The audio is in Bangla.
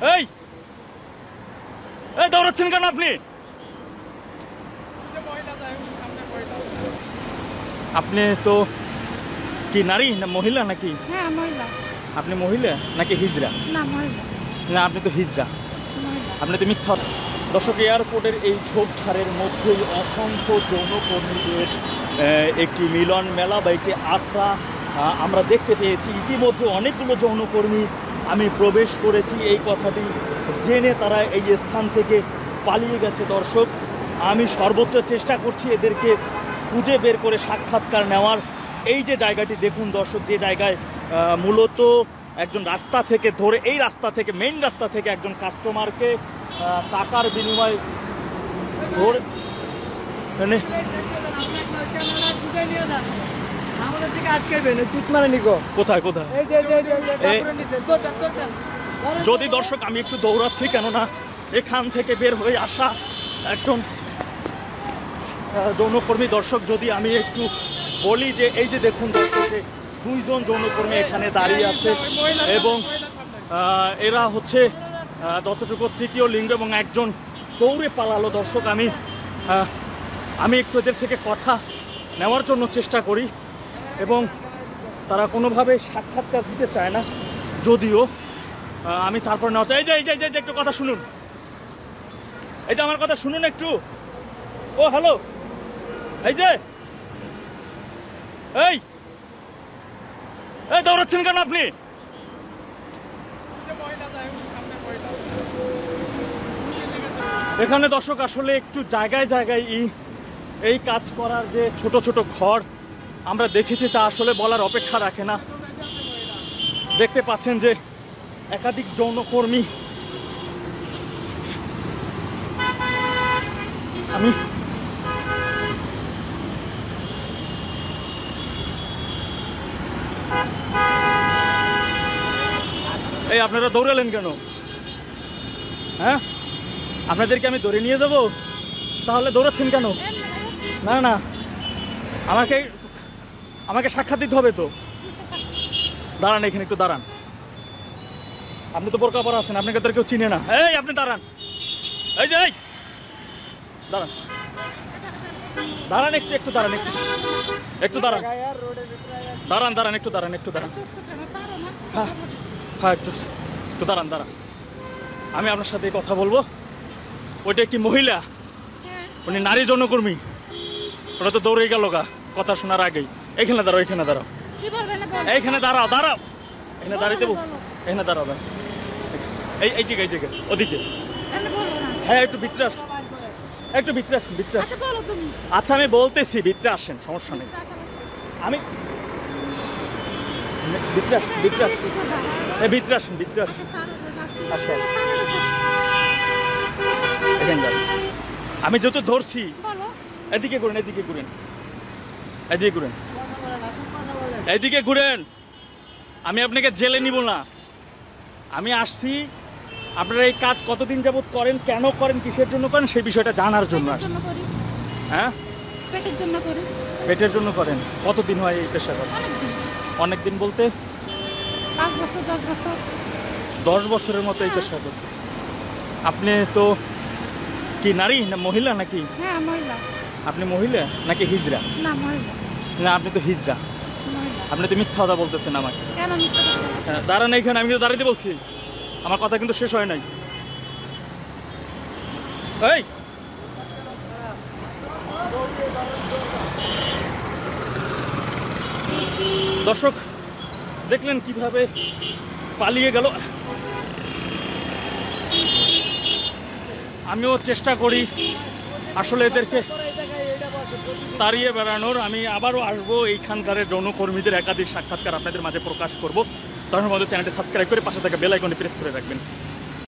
এই! এই দৌড়াচ্ছেন কেন আপনি? আপনি তো কি নারী না মহিলা নাকি? হ্যাঁ আপনি মহিলা নাকি হিজরা না আপনি তো হিজরা আপনি তো মিথ্যা। দর্শক এয়ারপোর্টের এই ঝোপঝাড়ের মধ্যেই অসংখ্য যৌনকর্মীদের একটি মিলন মেলা বা একটি আখড়া আমরা দেখতে পেয়েছি। ইতিমধ্যে অনেকগুলো যৌনকর্মী আমি প্রবেশ করেছি এই কথাটি জেনে তারা এই স্থান থেকে পালিয়ে গেছে, দর্শক। আমি সর্বোচ্চ চেষ্টা করছি এদেরকে খুঁজে বের করে সাক্ষাৎকার নেওয়ার। এই যে জায়গাটি দেখুন দর্শক, যে জায়গায় মূলত একজন রাস্তা থেকে ধরে, এই রাস্তা থেকে মেন রাস্তা থেকে একজন কাস্টমারকে টাকার বিনিময়ে ধরে মানে আমাদের থেকে আটকাইবেন চুট মারে নিকো কোথায় কোথায়? এই যে। যদি দর্শক আমি একটু দৌড়াচ্ছি কেননা এখান থেকে বের হয়ে আসা একজন যৌনকর্মী দর্শক যদি আমি একটু বলি যে এই যে দেখুন দর্শক দুইজন যৌনকর্মী এখানে দাঁড়িয়ে আছে এবং এরা হচ্ছে আহ, যতটুকু তৃতীয় লিঙ্গ এবং একজন দৌড়ে পালালো দর্শক আমি আমি একটু এদের থেকে কথা নেওয়ার জন্য চেষ্টা করি। এবং তারা কোনোভাবে সাক্ষাৎকার দিতে চায় না। যদিও আমি তারপর নেওয়া চাই। এই যে এই যে, এই যে একটু কথা শুনুন। এই যে আমার কথা শুনুন একটু। ও হ্যালো। এই যে এই এই দৌড়াচ্ছেন কেন আপনি? এখানে দর্শক আসলে একটু জায়গায় জায়গায় এই কাজ করার যে ছোট ছোট ঘর আমরা দেখেছি তা আসলে বলার অপেক্ষা রাখে না। দেখতে পাচ্ছেন যে একাধিক যৌনকর্মী। আমি এই আপনারা দৌড়ালেন কেন? হ্যাঁ? আপনাদেরকে আমি ধরে নিয়ে যাব? তাহলে দৌড়াচ্ছেন কেন? না না। আমাকে আমাকে সাক্ষাৎ দিতে হবে তো? দাঁড়ান এখানে একটু দাঁড়ান। আপনি তো বোরকা পরা আছেন আপনাকে তো আর কেউ চিনে না। এই আপনি দাঁড়ান। এই যে দাঁড়ান। দাঁড়ান একটু একটু দাঁড়ান একটু। একটু দাঁড়ান। দাঁড়ান দাঁড়ান একটু দাঁড়ান একটু দাঁড়ান। হ্যাঁ হ্যাঁ একটু একটু দাঁড়ান দাঁড়ান। আমি আপনার সাথে কথা বলব। ওইটা কি মহিলা। উনি নারী জনকর্মী। ওটা তো দৌড়ে গেল গা কথা শোনার আগেই। এখানে দাঁড়াও এখানে দাঁড়াও। কি বলবেন না বলবেন? এইখানে দাঁড়াও দাঁড়াও। এখানে দাঁড়াইতে বলছি। এখানে দাঁড়াও দাঁড়াও। এই এই জায়গায় এই জায়গায় ওদিকে। হ্যাঁ একটু ভিতরে আসুন। একটু ভিতরে আসুন ভিতরে আসুন। আচ্ছা বলো তুমি। আচ্ছা আমি বলতেছি ভিতরে আসেন সমস্যা নেই। আমি ভিতরে আসুন ভিতরে আসুন। এই ভিতরে আসুন ভিতরে আসুন। আসো। এখানে দাঁড়ান। আমি যত ধরছি বলো। এদিকে ঘুরেন এদিকে ঘুরেন। এদিকে ঘুরেন। এদিকে ঘুরেন। আমি আপনাকে জেলে নিব না। আমি আসছি। আপনারা এই কাজ কতদিন যাবত করেন কেন করেন কিসের জন্য করেন সেই বিষয়টা জানার জন্য আসছি। হ্যাঁ? পেটের জন্য করি। পেটের জন্য করেন। কতদিন হয় এই পেশা করেন অনেকদিন অনেক দিন বলতে? পাঁচ বছর দশ বছর। দশ বছরের মতো এই পেশা করতেছে। আপনি তো কি নারী না মহিলা নাকি? হ্যাঁ মহিলা। আপনি মহিলা নাকি হিজরা না মহিলা। না আপনি তো মহিলা আপনি তো মিথ্যা কথা বলতেছেন আমাকে। কেন মিথ্যা? হ্যাঁ, দাঁড়ান এইখানে আমি তো দাঁড়াইতে বলছি। আমার কথা কিন্তু শেষ হয় নাই। এই! দর্শক দেখলেন কীভাবে পালিয়ে গেল? আমিও চেষ্টা করি আসলে এদেরকে তাড়িয়ে বেড়ানোর, আমি আবারও আসব এইখানকার যৌনকর্মীদের একাধিক সাক্ষাৎকার আপনাদের মাঝে প্রকাশ করব। তখন মধ্যে চ্যানেলটি সাবস্ক্রাইব করে পাশে থাকা বেলাইকনে প্রেস করে রাখবেন।